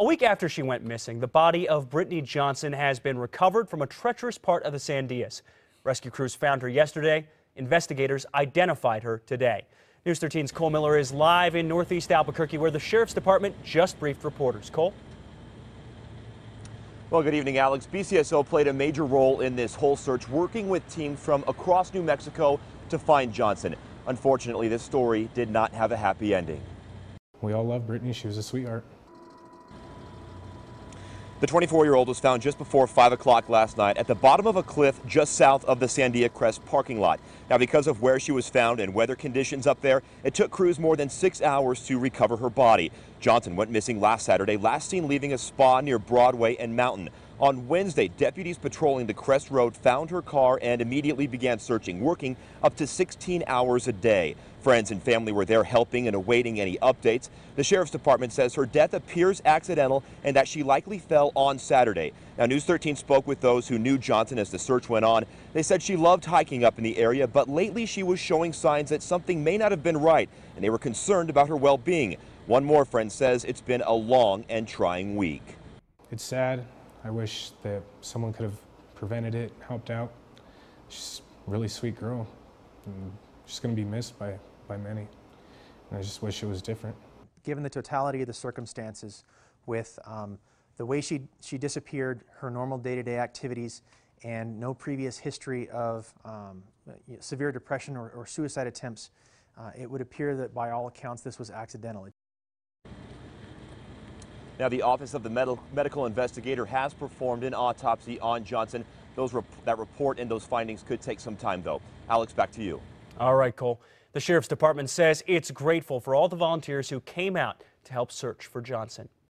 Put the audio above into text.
A week after she went missing, the body of Brittany Johnson has been recovered from a treacherous part of the Sandias. Rescue crews found her yesterday. Investigators identified her today. News 13's Cole Miller is live in Northeast Albuquerque, where the Sheriff's Department just briefed reporters. Cole? Well, good evening, Alex. BCSO played a major role in this whole search, working with teams from across New Mexico to find Johnson. Unfortunately, this story did not have a happy ending. We all love Brittany. She was a sweetheart. The 24-year-old was found just before 5 o'clock last night at the bottom of a cliff just south of the Sandia Crest parking lot. Now, because of where she was found and weather conditions up there, it took crews more than six hours to recover her body. Johnson went missing last Saturday, last seen leaving a spa near Broadway and Mountain. On Wednesday, deputies patrolling the Crest Road found her car and immediately began searching, working up to 16 hours a day. Friends and family were there helping and awaiting any updates. The sheriff's department says her death appears accidental and that she likely fell on Saturday. Now, News 13 spoke with those who knew Johnson as the search went on. They said she loved hiking up in the area, but lately she was showing signs that something may not have been right, and they were concerned about her well-being. One more friend says it's been a long and trying week. It's sad. I wish that someone could have prevented it, helped out. She's a really sweet girl. And she's going to be missed by, by many. And I just wish it was different. Given the totality of the circumstances with um, the way she, she disappeared, her normal day-to-day -day activities, and no previous history of um, severe depression or, or suicide attempts, uh, it would appear that by all accounts this was accidental. Now, the Office of the Med Medical Investigator has performed an autopsy on Johnson. Those rep that report and those findings could take some time, though. Alex, back to you. All right, Cole. The Sheriff's Department says it's grateful for all the volunteers who came out to help search for Johnson.